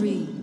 Three,